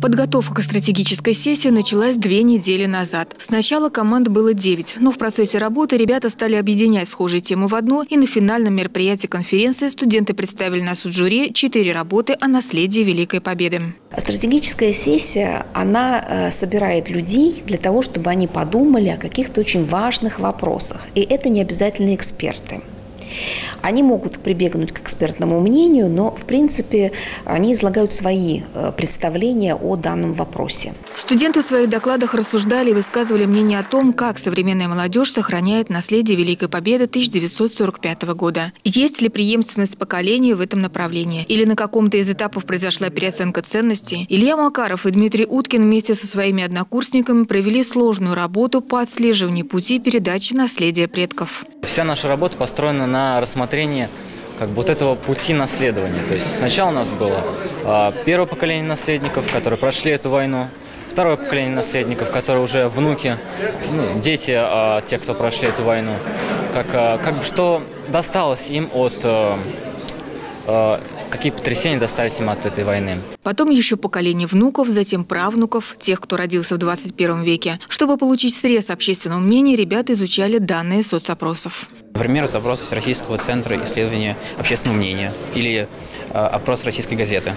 Подготовка стратегической сессии началась две недели назад. Сначала команд было девять, но в процессе работы ребята стали объединять схожие темы в одно, и на финальном мероприятии конференции студенты представили на суд жюри четыре работы о наследии Великой Победы. Стратегическая сессия, она э, собирает людей для того, чтобы они подумали о каких-то очень важных вопросах. И это не обязательно эксперты. Они могут прибегнуть к экспертному мнению, но, в принципе, они излагают свои э, представления о данном вопросе. Студенты в своих докладах рассуждали и высказывали мнение о том, как современная молодежь сохраняет наследие Великой Победы 1945 года. Есть ли преемственность поколений в этом направлении? Или на каком-то из этапов произошла переоценка ценностей? Илья Макаров и Дмитрий Уткин вместе со своими однокурсниками провели сложную работу по отслеживанию пути передачи наследия предков. Вся наша работа построена на рассмотрении как бы вот этого пути наследования. То есть сначала у нас было а, первое поколение наследников, которые прошли эту войну, второе поколение наследников, которые уже внуки, ну, дети а, тех, кто прошли эту войну, как, а, как бы что досталось им от а, а, какие потрясения достались им от этой войны. Потом еще поколение внуков, затем правнуков, тех, кто родился в 21 веке. Чтобы получить срез общественного мнения, ребята изучали данные соцопросов. Например, запрос Российского центра исследования общественного мнения или э, опрос российской газеты.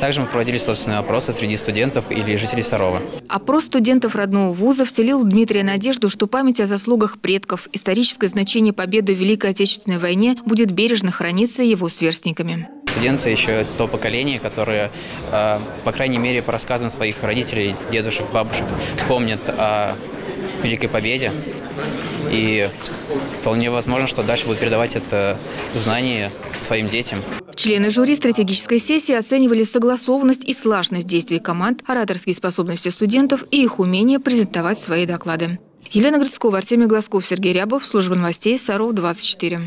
Также мы проводили собственные опросы среди студентов или жителей Сарова. Опрос студентов родного вуза вселил в Дмитрия надежду, что память о заслугах предков, историческое значение победы в Великой Отечественной войне будет бережно храниться его сверстниками студенты еще то поколение, которое, э, по крайней мере, по рассказам своих родителей, дедушек, бабушек, помнят о Великой Победе. И вполне возможно, что дальше будут передавать это знание своим детям. Члены жюри стратегической сессии оценивали согласованность и слаженность действий команд, ораторские способности студентов и их умение презентовать свои доклады. Елена Грицкова, Артемий Глазков, Сергей Рябов, Служба новостей, Саров, 24.